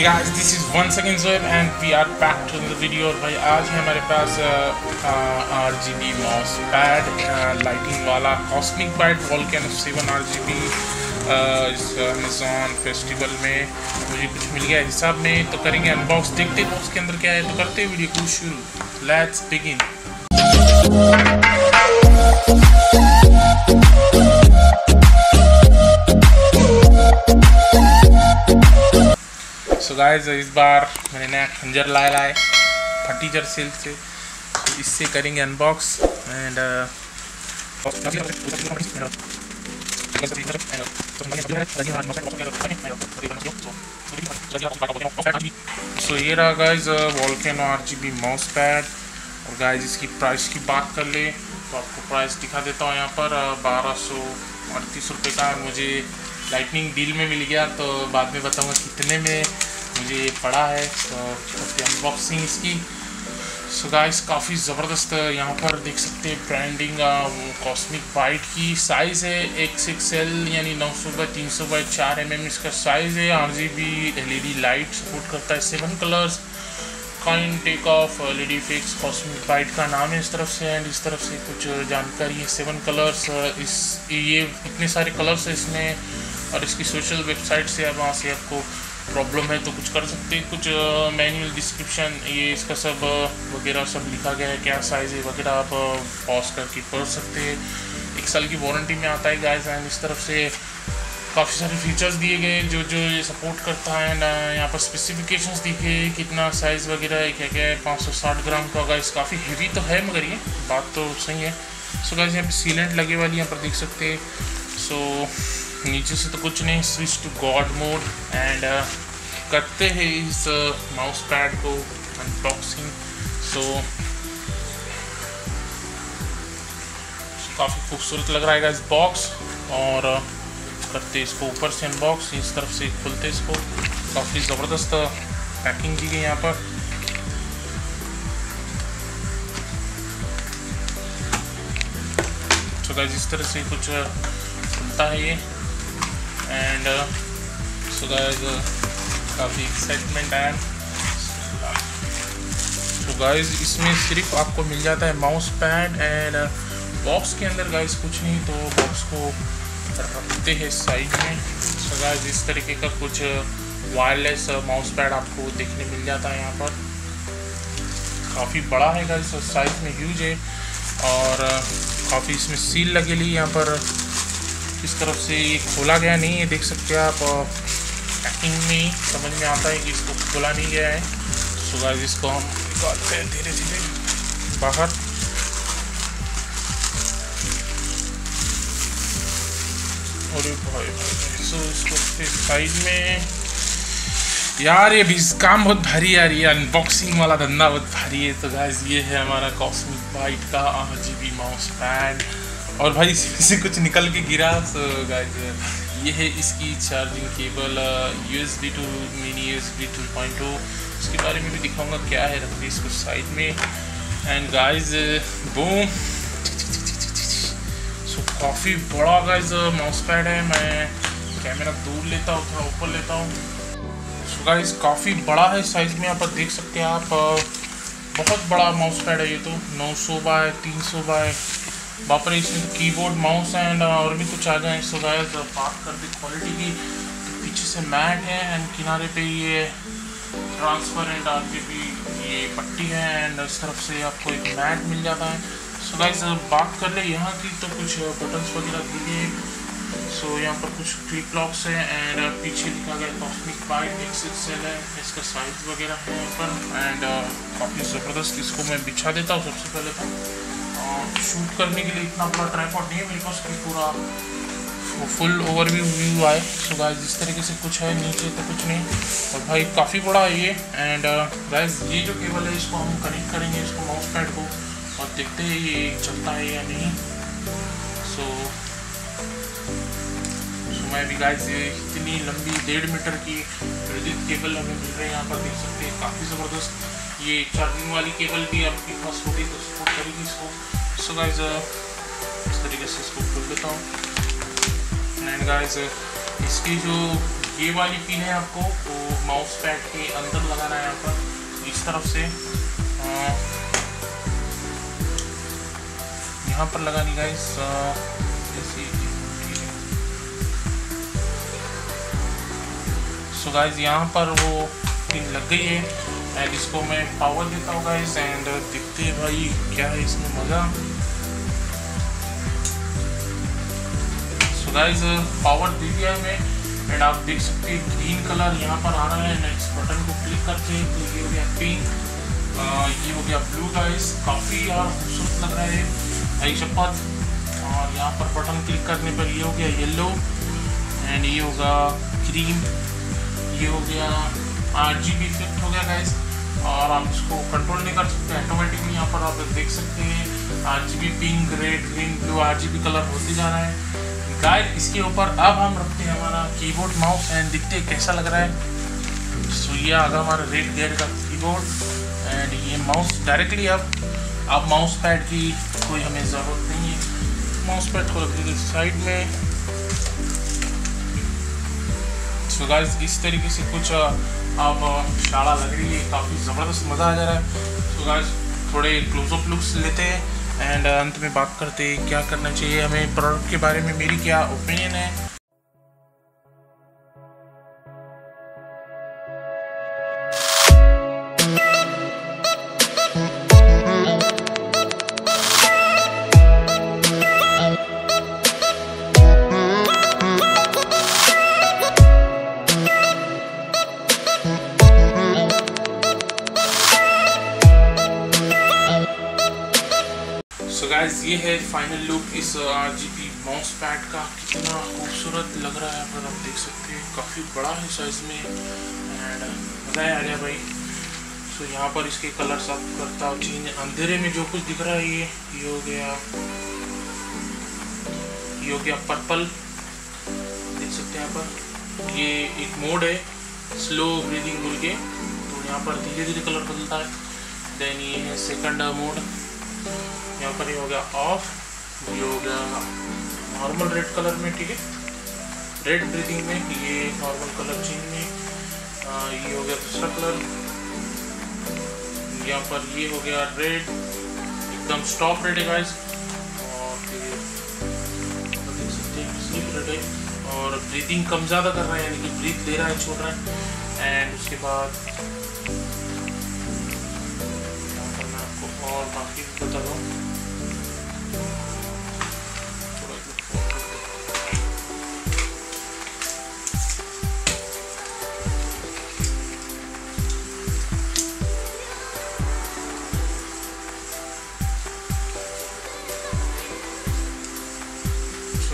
Hey guys, this is once again Zoeb and we are back to the video. और भाई आज है हमारे पास R G B mouse pad lighting वाला Cosmic pad Vulcan seven R G B Amazon festival में मुझे कुछ मिल गया हिसाब में। तो करेंगे अनबॉक्स देखते हैं उसके अंदर क्या है। तो करते हैं वीडियो को शुरू। लेट्स बिगिन गाइस इस बार मैंने नया खंजर लाया है, फटीचर सेल से। इससे करेंगे अनबॉक्स एंड सो ये रहा guys Volcano R G B mouse pad और गाइस इसकी प्राइस की बात कर ले तो आपको प्राइस दिखा देता हूँ यहाँ पर बारह सौ अड़तीस रुपये का मुझे लाइटनिंग डील में मिल गया तो बाद में बताऊँगा कितने में। मुझे ये पड़ा है तो करते अनबॉक्सिंग इसकी। सो गाइस काफ़ी ज़बरदस्त, यहाँ पर देख सकते हैं ब्रांडिंग कॉस्मिक वाइट की साइज़ है एक्स एक्सएल यानी 900 बाई तीन सौ बाई चार एम एम इसका साइज़ है। R G B L E D light support करता है seven colours kind take of L E D fix Cosmic Byte का नाम है इस तरफ़ से एंड इस तरफ़ से कुछ जानकारी है सेवन कलर्स इस, ये, इतने सारे कलर्स है इसमें, और इसकी सोशल वेबसाइट से वहाँ से आपको प्रॉब्लम है तो कुछ कर सकते हैं। कुछ मैनुअल डिस्क्रिप्शन ये इसका सब वगैरह सब लिखा गया है, क्या साइज़ है वगैरह आप पॉज करके पढ़ सकते हैं। एक साल की वारंटी में आता है गाइस एंड इस तरफ़ से काफ़ी सारे फीचर्स दिए गए जो जो ये सपोर्ट करता है, ना, यहाँ पर स्पेसिफिकेशंस दिखे कितना साइज़ वगैरह है क्या क्या है, पाँच सौ साठ ग्राम का गाइस काफ़ी हेवी तो है, मगर ये बात तो सही है। सो गाइस यहाँ पे सीलेंट लगे वाली, यहाँ पर देख सकते हैं। सो नीचे से तो कुछ नहीं switch to god mode and करते हैं इस माउस पैड को अनबॉक्सिंग सो काफ़ी खूबसूरत लग रहा है इस बॉक्स और करते इसको ऊपर से अनबॉक्स इस तरफ़ से खुलते इसको. काफ़ी ज़बरदस्त पैकिंग की गई यहाँ पर. तो इस तरह से कुछ खुलता है ये. एंड सो गाइस काफ़ी एक्साइटमेंट है तो गाइस इसमें सिर्फ़ आपको मिल जाता है माउस पैड एंड बॉक्स के अंदर गाइस कुछ नहीं तो बॉक्स को रखते हैं साइड में। सो गाइस इस तरीके का कुछ वायरलेस माउस पैड आपको देखने मिल जाता है यहाँ पर। काफ़ी बड़ा है गाइस साइज़ में ह्यूज है। और काफ़ी इसमें सील लगेली यहाँ पर। इस तरफ़ से ये खोला गया नहीं है, देख सकते हैं आप पैकिंग में समझ में आता है कि इसको खोला नहीं गया है। सो गाइस इसको हम निकालते हैं धीरे धीरे। बाहर। और भाई भाई सो इसको साइड में। यार, ये भी काम बहुत भारी यार, ये अनबॉक्सिंग वाला धंधा बहुत भारी है। तो गाइस ये है हमारा कॉस्मिक वाइट का R G B mouse pad और भाई इसमें से कुछ निकल के गिरा तो गाइस ये है इसकी charging cable U S B to mini U S B two point उसके बारे में भी दिखाऊँगा क्या है रख इसको साइड में। एंड गाइस बूम सो काफ़ी बड़ा गाइस माउस पैड है, मैं कैमरा दूर लेता हूँ, थोड़ा ऊपर लेता हूँ। सो गाइस काफ़ी बड़ा है साइज़ में पर देख सकते हैं आप। बहुत बड़ा माउस पैड है ये तो 900 बाय 300 बाय। बापर इसमें तो कीबोर्ड माउस एंड और भी कुछ आ जाए सो गाइस बात कर दी क्वालिटी की। तो पीछे से मैट है एंड किनारे पे ये ट्रांसपेरेंट भी ये पट्टी है एंड इस तरफ़ से आपको एक मैट मिल जाता है। सो गाइस बात कर ले यहाँ की तो कुछ बटन्स वगैरह दिए सो यहाँ पर कुछ क्लिप लॉक्स है एंड पीछे लिखा गया कॉस्मिक वाइट एक्स एक्सएल है। इसका साइज़ वगैरह है यहाँ पर एंड काफ़ी ज़बरदस्त इसको मैं बिछा देता हूँ सबसे पहले तो। शूट करने के लिए इतना बड़ा ट्राईपॉड नहीं है, मेरे पास कि पूरा फुल ओवरव्यू व्यू आए सो गाइस इस तरीके से कुछ है, नीचे तो कुछ नहीं। और भाई, काफ़ी बड़ा है ये। एंड गाइस ये जो केबल है, इसको हम कनेक्ट करेंगे, इसको माउस पैड को। और देखते हैं ये चलता है या नहीं। सो मैं भी गाइस ये इतनी लंबी डेढ़ मीटर की विद्युत केबल हमें मिल रही है, यहाँ पर देख सकते हैं। काफ़ी ज़बरदस्त। ये चार्जिंग वाली केबल भी आपके पास होगी तो सपोर्ट करेगी इसको। सो गाइस इस तरीके से इसको खोल देता हूँ एंड गाइज़ इसकी जो ये वाली पिन है आपको वो माउस पैड के अंदर लगाना है यहाँ पर इस तरफ़ से यहाँ पर लगानी गाइस जैसे सो गाइस यहाँ पर वो पिन लग गई है एंड इसको मैं पावर देता हूँ गाइस एंड देखते भाई क्या है इसमें मज़ा गाइस पावर दे दिया है मैं एंड आप देख सकते हैं ग्रीन कलर यहाँ पर आ रहा है नेक्स्ट बटन को क्लिक करते हैं तो ये हो गया पिंक ये हो गया ब्लू गाइस काफ़ी यार खूबसूरत लग रहा है भाई शपथ, और यहाँ पर बटन क्लिक करने पर ये हो गया येलो एंड ये होगा क्रीम ये हो गया आठ जी बी इफ़ेक्ट हो गया गाइस और आप इसको कंट्रोल नहीं कर सकते ऑटोमेटिकली यहाँ पर आप देख सकते हैं R G B pink red green blue R G B colour होते जा रहा है गाइस इसके ऊपर। अब हम रखते हैं हमारा कीबोर्ड माउस एंड देखते हैं कैसा लग रहा है? सो ये आ गया हमारा रेड गेयर का कीबोर्ड एंड ये माउस डायरेक्टली अब। अब माउस पैड की कोई हमें ज़रूरत नहीं है। माउस पैड को रख देंगे साइड में। सो गाइस इस तरीके से कुछ अब शाला लग रही है। काफ़ी ज़बरदस्त मज़ा आ जा रहा है। सो गाइस थोड़े क्लोजअप लुक्स लेते हैं। एंड अंत में बात करते क्या करना चाहिए? हमें प्रोडक्ट के बारे में मेरी क्या ओपिनियन है? ये है फाइनल लुक इस आर जी माउस पैड का। कितना खूबसूरत लग रहा है, अगर आप देख सकते हैं। काफ़ी बड़ा है साइज़ में। एंड मज़ा आ गया भाई। सो यहाँ पर इसके कलर सब करता हूँ चेंज अंधेरे में जो कुछ दिख रहा है, ये ये हो गया, ये हो गया पर्पल देख सकते हैं यहाँ पर। ये एक मोड है स्लो ब्रीदिंग बोल के। तो यहाँ पर धीरे धीरे कलर बदलता है। देन ये है सेकंड मोड यहाँ पर ये हो गया ऑफ़ ये हो गया नॉर्मल रेड कलर में ठीक है? रेड ब्रीदिंग में ये नॉर्मल कलर चेंज में आ, ये हो गया दूसरा कलर यहाँ पर ये हो गया रेड एकदम स्टॉप रेड है गाइस और देख रेड है और ब्रीदिंग कम ज़्यादा कर रहा है यानी कि ब्रीथ ले रहा है छोड़ रहा है. एंड उसके बाद और बाकी बता दूँ.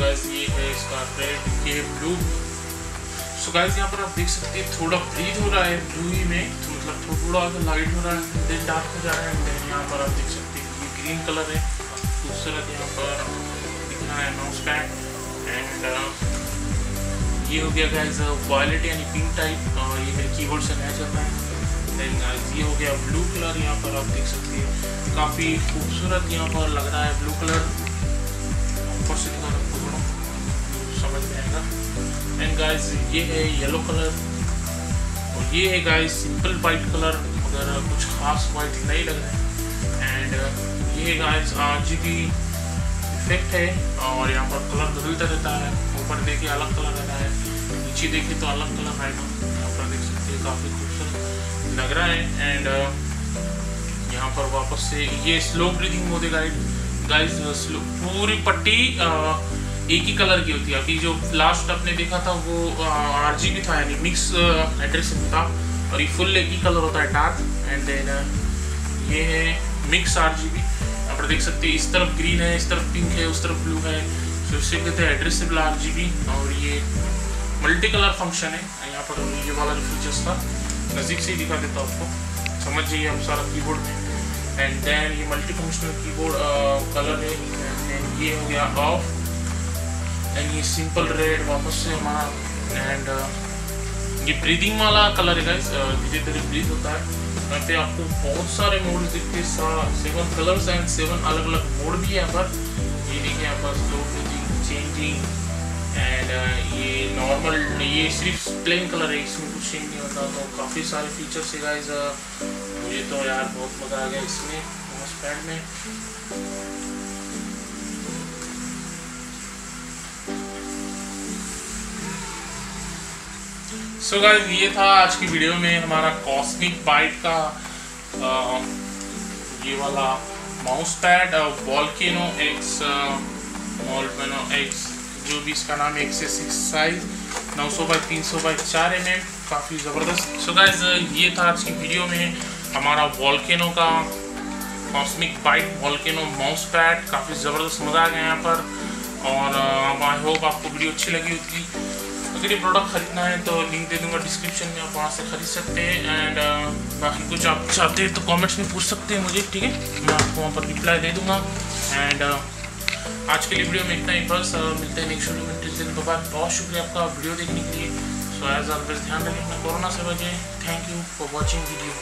गाइस ये है इसका रेड ये ब्लू सो गाइस यहाँ पर आप देख सकते हैं, थोड़ा ब्रीथ हो रहा है ब्लू ही में. तो मतलब थोड़ा सा लाइट हो रहा है देन डार्क हो जा रहा है देन यहाँ पर आप देख सकते हैं, ये ग्रीन कलर है. खूबसूरत यहाँ पर दिख रहा है माउस पैड एंड ये हो गया गाइस वॉयलेट यानी पिंक टाइप ये मेरे कीबोर्ड से चल रहा है. देन गाइस ये हो गया ब्लू कलर यहाँ पर आप देख सकते हैं. काफ़ी खूबसूरत यहाँ पर लग रहा है ब्लू कलर ऊपर से थोड़ा रहा समझ में आएगा एंड गाइस ये है येलो कलर और ये है गाइस सिंपल वाइट कलर मगर कुछ खास वाइट नहीं लग रहा है। एंड ये guys R G B effect है और यहाँ पर कलर बदलता रहता है। ऊपर देखिए अलग कलर रहता है, नीचे देखिए तो अलग कलर आएगा यहाँ पर देख सकते हैं काफ़ी खूबसूरत लग रहा है। एंड यहाँ पर वापस से ये स्लो ब्रीदिंग है गाइड गाइस स्लो पूरी पट्टी एक ही कलर की होती है। अभी जो लास्ट आपने देखा था, वो आर जी बी था, यानी मिक्स एड्रेसिंग था और ये फुल एक ही कलर होता है डार्क एंड देन ये है मिक्स आर जी बी पर देख सकते हैं, इस तरफ़ ग्रीन है, इस तरफ़ पिंक है, उस तरफ़ ब्लू है। तो इसे कहते हैं एड्रेसिबल आर और ये मल्टी कलर फ़ंक्शन है। यहाँ पर ये वाला जो फीचर्स था, नज़दीक से ही दिखा देता हूँ आपको। समझ जाइए हम सारा कीबोर्ड में। एंड देन ये मल्टी फंक्शनल कीबोर्ड कलर है। एंड ये हो गया ऑफ़ ये सिंपल रेड वापस से हमारा एंड uh, ये ब्रीदिंग वाला कलर है गाइस धीरे धीरे ब्रीद होता है। यहाँ पे आपको बहुत सारे मोड दिखते सेवन कलर्स एंड सेवन अलग अलग मोड भी है यहाँ पर। ये देखिए यहाँ पर स्लो ब्रीदिंग चेंजिंग एंड ये नॉर्मल ये सिर्फ़ प्लेन कलर है इसमें कुछ चेंज नहीं होता। तो काफ़ी सारे फीचर्स है गाइस मुझे तो यार बहुत मज़ा आ गया इसमें में। सो so गाइस ये था आज की वीडियो में हमारा कॉस्मिक बाइट का आ, ये वाला mouse pad Volcano X Volcano X जो भी इसका नाम है X six size 900 by 300 by चार एम एम काफ़ी ज़बरदस्त। सो गाइस ये था आज की वीडियो में हमारा वॉल्केनो का Cosmic Byte Volcano mouse pad काफ़ी ज़बरदस्त मज़ा आ गया यहाँ पर। और आई होप आपको वीडियो अच्छी लगी होगी। अगर ये प्रोडक्ट खरीदना है तो लिंक दे दूँगा डिस्क्रिप्शन में आप वहाँ से खरीद सकते हैं। एंड uh, बाकी कुछ आप चाहते हैं तो कमेंट्स में पूछ सकते हैं मुझे ठीक है? मैं आपको वहाँ पर रिप्लाई दे दूँगा। एंड uh, आज के लिए वीडियो में इतना ही बस। Uh, मिलते हैं नेक्स्ट वीडियो में। दिन के बाद बहुत शुक्रिया आपका वीडियो देखने के लिए। सो एज ऑलवेज ध्यान रखें कोरोना से बचें। Thank you for watching video